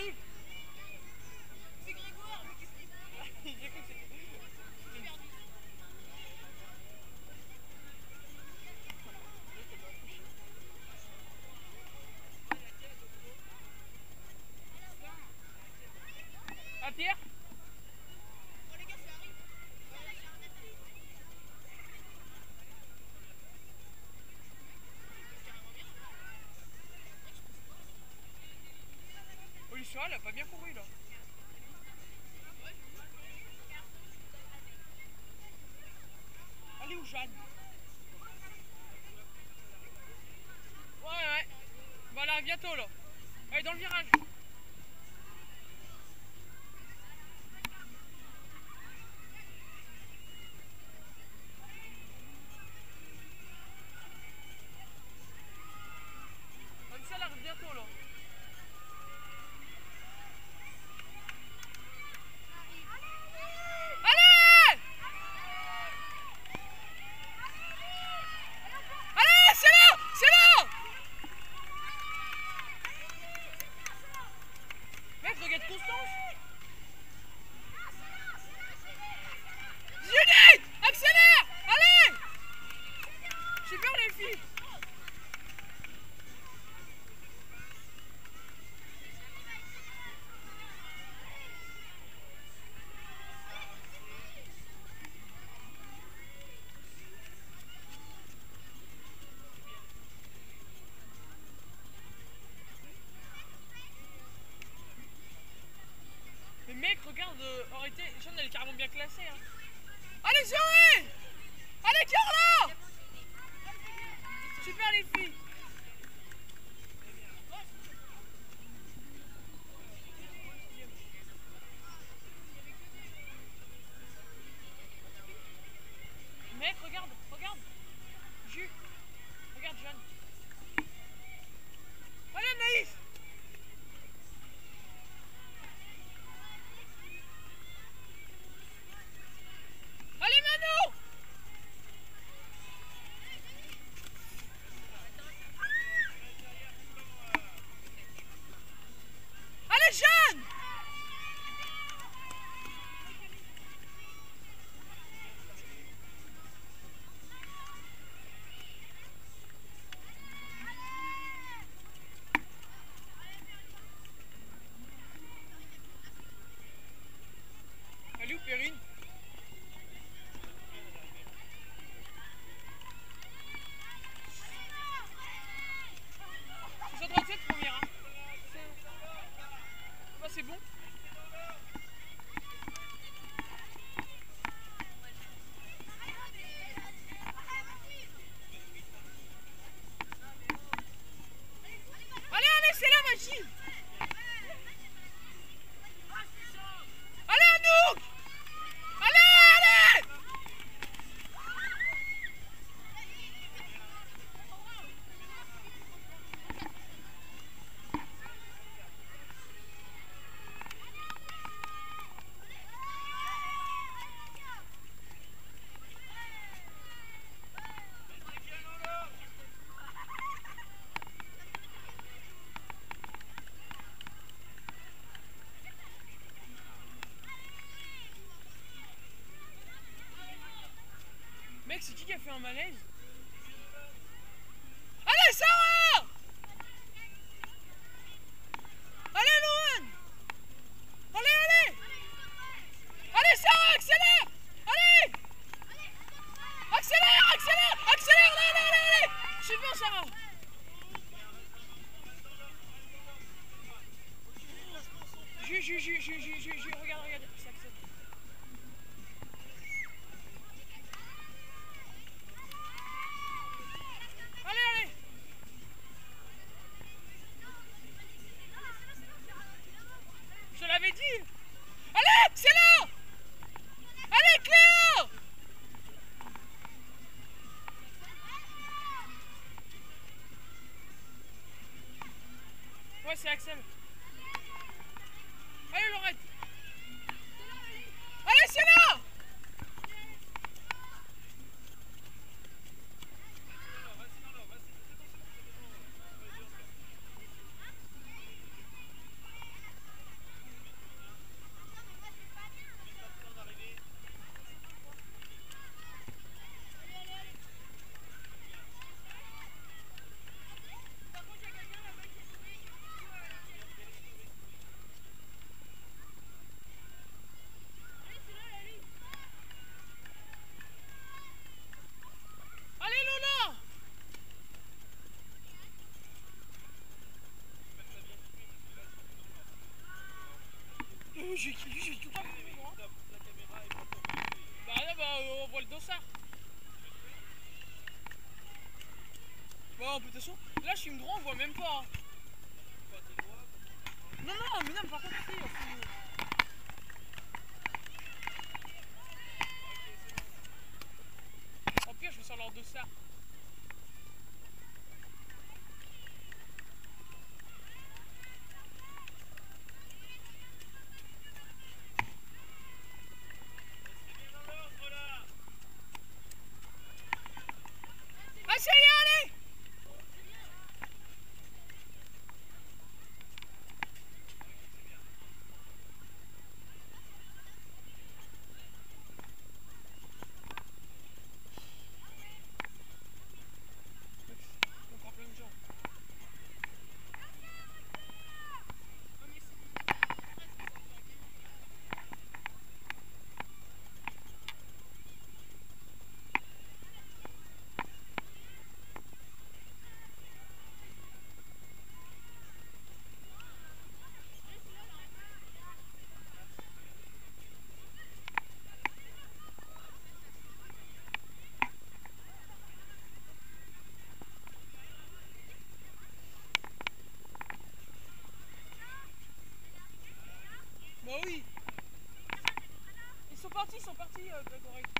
right? Elle a pas bien couru là. Allez où Jeanne? Ouais ouais. Voilà, bientôt là. Allez dans le virage. Arrêtez, Jeanne elle est carrément bien classée. Hein. Allez Zoé Allez Carla Super les filles C'est qui qui a fait un malaise Allez, Sarah Allez, Lohan Allez, allez Allez, Sarah, accélère Allez Accélère, accélère Accélère, allez, Super, Sarah jus, jus, jus, jus, jus, regarde, regarde, Ouais, c'est Axel. Allez, Laurette j'ai j'ai tout pas. Bah là, bah, on voit le dossard. De toute façon, là, je filme droit, on voit même pas. Non, non, mais non, mais par contre, si. Au pire, je vais sur leur dossard. see you, good boy.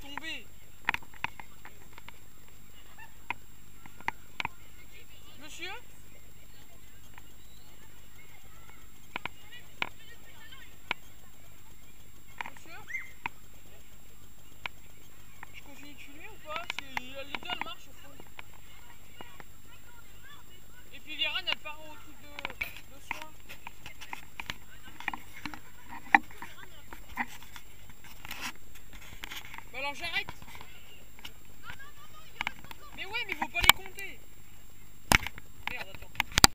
东北